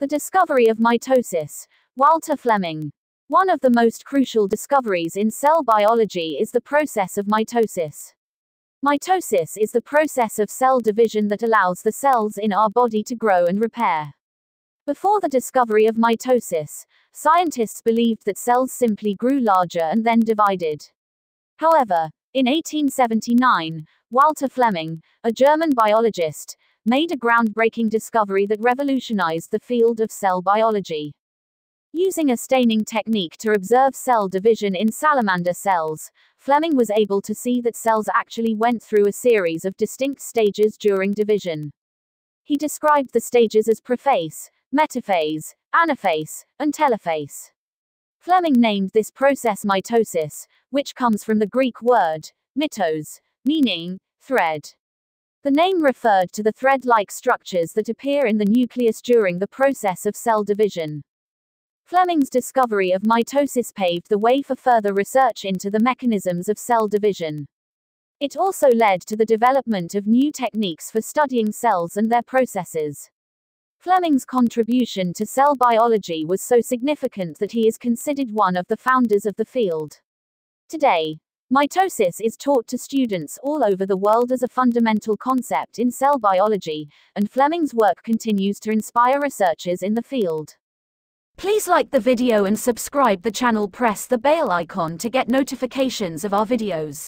The discovery of mitosis. Walther Flemming. One of the most crucial discoveries in cell biology is the process of mitosis. Mitosis is the process of cell division that allows the cells in our body to grow and repair. Before the discovery of mitosis, scientists believed that cells simply grew larger and then divided. However, in 1879, Walther Flemming, a German biologist, made a groundbreaking discovery that revolutionized the field of cell biology. Using a staining technique to observe cell division in salamander cells, Flemming was able to see that cells actually went through a series of distinct stages during division. He described the stages as prophase, metaphase, anaphase, and telophase. Flemming named this process mitosis, which comes from the Greek word, mitos, meaning thread. The name referred to the thread-like structures that appear in the nucleus during the process of cell division. Flemming's discovery of mitosis paved the way for further research into the mechanisms of cell division. It also led to the development of new techniques for studying cells and their processes. Flemming's contribution to cell biology was so significant that he is considered one of the founders of the field. Today, mitosis is taught to students all over the world as a fundamental concept in cell biology, and Flemming's work continues to inspire researchers in the field. Please like the video and subscribe the channel press the bell icon to get notifications of our videos.